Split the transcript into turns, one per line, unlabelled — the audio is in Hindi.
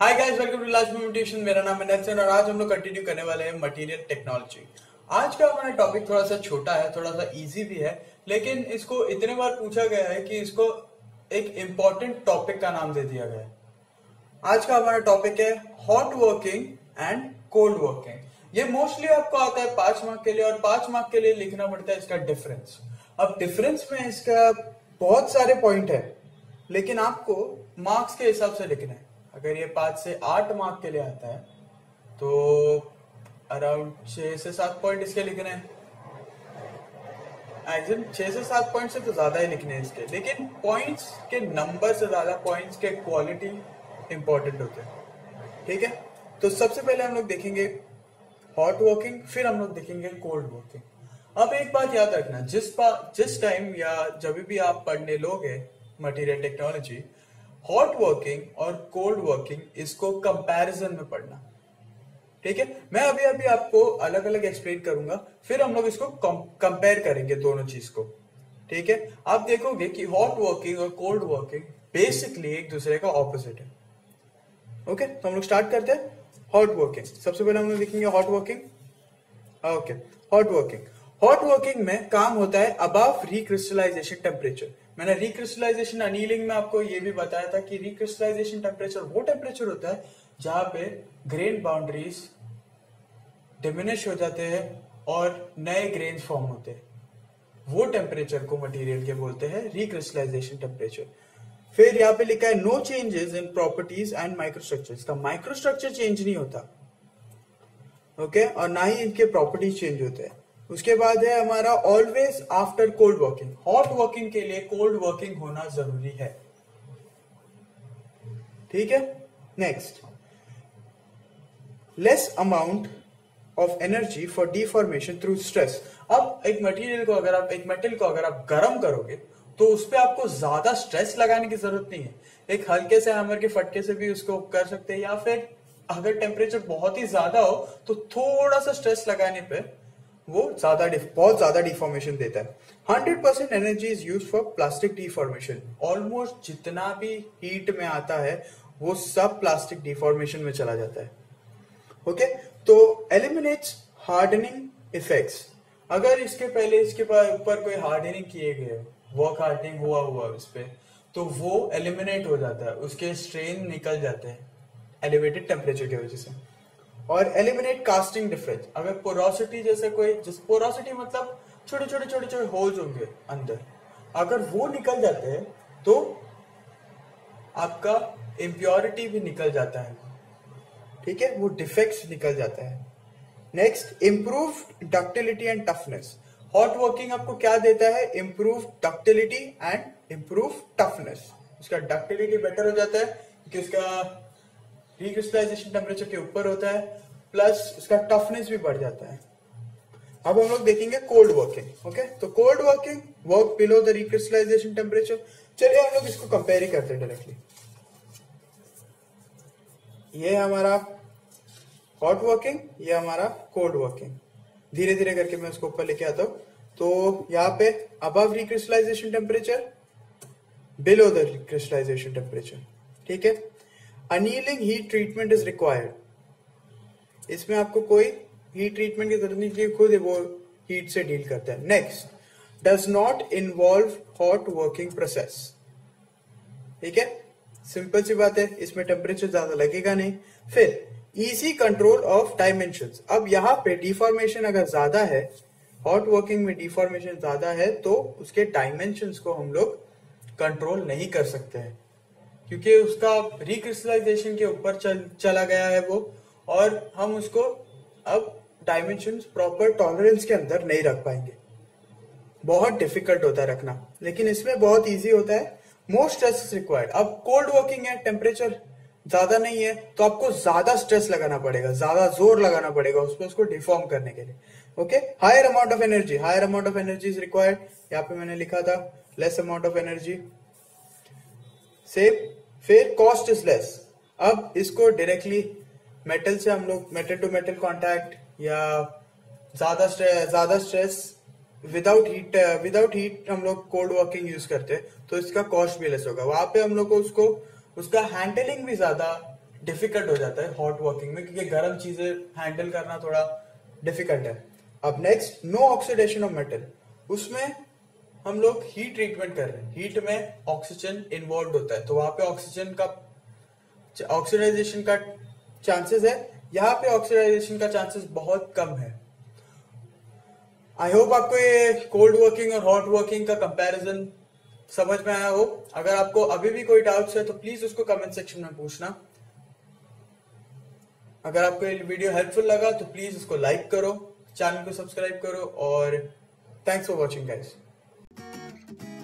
Hi guys welcome to last मोमेंटेशन मेरा नाम है नरसन और आज हम लोग कंटिन्यू करने वाले हैं मटेरियल टेक्नोलॉजी आज का हमारा टॉपिक थोड़ा सा छोटा है, थोड़ा सा इजी भी है, लेकिन इसको इतने बार पूछा गया है कि इसको एक इम्पोर्टेंट टॉपिक का नाम दे दिया गया है। आज का हमारा टॉपिक है hot working and cold working ये मोस्टली आपको आता है पाँच मार्क के लिए और पाँच मार्क के लिए लिखना पड़ता है इसका डिफरेंस अब डिफरेंस में इसका बहुत सारे पॉइंट है, लेकिन आपको मार्क्स के हिसाब से लिखना है। अगर ये पाँच से आठ मार्क के लिए आता है तो अराउंड छह से सात पॉइंट इसके लिखने हैं। छह से सात पॉइंट से तो ज़्यादा ही लिखने हैं इसके। लेकिन पॉइंट्स के नंबर से ज़्यादा पॉइंट्स के क्वालिटी इंपॉर्टेंट होते हैं। ठीक है? तो सबसे पहले हम लोग देखेंगे हॉट वर्किंग फिर हम लोग देखेंगे कोल्ड वर्किंग अब एक बात याद रखना, जिस पा, जिस टाइम या जब भी आप पढ़ने लोगे मटेरियल टेक्नोलॉजी हॉट वर्किंग और कोल्ड वर्किंग इसको कंपैरिजन में पढ़ना। ठीक है? मैं अभी अभी आपको अलग अलग एक्सप्लेन करूँगा, फिर हम लोग इसको कंपेयर करेंगे दोनों चीज़ को। ठीक है? आप देखोगे कि हॉट वर्किंग और कोल्ड वर्किंग बेसिकली एक दूसरे का ऑपोजिट है। ओके तो हम लोग स्टार्ट करते हैं। हॉट वर्किंग सबसे पहले हम लोग देखेंगे hot working okay hot working hot working में काम होता है अबव रिक्रिस्टलाइजेशन टेम्परेचर मैंने रिक्रिस्टलाइजेशन अनिलिंग में आपको ये भी बताया था कि रिक्रिस्टलाइजेशन टेम्परेचर वो टेम्परेचर होता है जहाँ पे ग्रेन बाउंड्रीज डिमिनिश हो जाते हैं और नए ग्रेन फॉर्म होते हैं। वो टेम्परेचर को मटेरियल के बोलते हैं रिक्रिस्टलाइजेशन टेम्परेचर फिर यहाँ पे लिखा है no changes in properties and microstructure इसका माइक्रोस्ट्रक्चर चेंज नहीं होता ओके okay? और ना ही इनके प्रॉपर्टीज़ चेंज होते हैं। उसके बाद है हमारा always after cold working hot working के लिए कोल्ड वर्किंग होना ज़रूरी है। ठीक है? Next less amount of energy for deformation through stress अब एक मटेरियल को अगर आप, एक मेटल को अगर आप गर्म करोगे तो उस पर आपको ज़्यादा स्ट्रेस लगाने की ज़रूरत नहीं है। एक हल्के से हैमर के फटके से भी उसको कर सकते हैं, या फिर अगर टेम्परेचर बहुत ही ज़्यादा हो तो थोड़ा सा स्ट्रेस लगाने पे वो ज़्यादा बहुत ज़्यादा डिफॉर्मेशन देता है। Hundred percent energy is use for plastic deformation almost जितना भी हीट में आता है, वो सब प्लास्टिक डिफॉर्मेशन में चला जाता है। Okay okay? तो एलिमिनेट्स हार्डनिंग इफेक्ट्स अगर इसके पहले इसके ऊपर कोई हार्डनिंग किए गए वर्क हार्डनिंग हुआ हुआ उस पर तो वो एलिमिनेट हो जाता है। उसके स्ट्रेन निकल जाते हैं। एलिवेटेड टेम्परेचर की वजह से। और एलिमिनेट कास्टिंग डिफरेंस अगर पोरोसिटी जैसे कोई जिस पोरोसिटी मतलब छोटे छोटे छोटे छोटे होल्स होंगे अंदर। अगर वो निकल जाते हैं तो आपका इम्प्योरिटी भी निकल जाता है। ठीक है? वो डिफेक्ट्स निकल जाता है। Next improve ductility and toughness hot working आपको क्या देता है? Improve ductility and improve toughness उसका डक्टिलिटी बेटर हो जाता है, क्योंकि उसका रिक्रिस्टलाइजेशन टेम्परेचर के ऊपर होता है प्लस इसका टफनेस भी बढ़ जाता है। अब हम लोग देखेंगे कोल्ड वर्किंग ओके तो cold working work below the recrystallization temperature चलिए हम लोग इसको कंपेयर ही करते हैं डायरेक्टली ये हमारा हॉट वर्किंग ये हमारा कोल्ड वर्किंग धीरे धीरे करके मैं उसको ऊपर लेके आता हूँ। तो यहाँ पे above recrystallization temperature below the recrystallization temperature ठीक है? Annealing heat treatment is required इसमें आपको कोई हीट ट्रीटमेंट की ज़रूरत नहीं चाहिए खुद वो हीट से डील करता है। Next does not involve hot working process ठीक है? सिंपल सी बात है, इसमें टेम्परेचर ज़्यादा लगेगा नहीं। फिर इजी कंट्रोल ऑफ़ डायमेंशन अब यहाँ पे डिफॉर्मेशन अगर ज़्यादा है हॉट वर्किंग में डिफॉर्मेशन ज़्यादा है तो उसके डायमेंशन को हम लोग कंट्रोल नहीं कर सकते हैं। क्योंकि उसका रिक्रिस्टलाइजेशन के ऊपर चल, चला गया है वो और हम उसको अब डायमेंशन प्रॉपर टॉलरेंस के अंदर नहीं रख पाएँगे। बहुत डिफ़िकल्ट होता है रखना। लेकिन इसमें बहुत इजी होता है। मोस्ट स्ट्रेस रिक्वायर्ड अब कोल्ड वर्किंग है टेम्परेचर ज़्यादा नहीं है तो आपको ज़्यादा स्ट्रेस लगाना पड़ेगा ज़्यादा ज़ोर लगाना पड़ेगा उसको उसको डिफॉर्म करने के लिए। Okay higher amount of energy higher amount of energy is required यहाँ पे मैंने लिखा था less amount of energy same फिर कॉस्ट इज़ लेस अब इसको डायरेक्टली मेटल से हम लोग मेटल टू मेटल कांटेक्ट या ज़्यादा ज़्यादा stress without heat without heat हम लोग कोल्ड वर्किंग यूज़ करते हैं तो इसका कॉस्ट भी लेस होगा। वहाँ पे हम लोग को उसको, उसका हैंडलिंग भी ज़्यादा डिफ़िकल्ट हो जाता है हॉट वर्किंग में, क्योंकि गर्म चीज़ें हैंडल करना थोड़ा डिफ़िकल्ट है। अब next no oxidation of metal उसमें हम लोग हीट ट्रीटमेंट कर रहे हैं। हीट में ऑक्सीजन इन्वॉल्व होता है। तो वहाँ पे ऑक्सीजन का ऑक्सीडाइजेशन का चांसेस है। यहाँ पे ऑक्सीडाइजेशन का चांसेस बहुत कम है। आई होप आपको ये कोल्ड वर्किंग और हॉट वर्किंग का कंपैरिजन समझ में आया हो। अगर आपको अभी भी कोई डाउट्स है तो प्लीज़ उसको कमेंट सेक्शन में पूछना। अगर आपको ये वीडियो हेल्पफुल लगा तो प्लीज़ उसको लाइक करो चैनल को सब्सक्राइब करो और thanks for watching guys Música